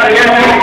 Obrigado.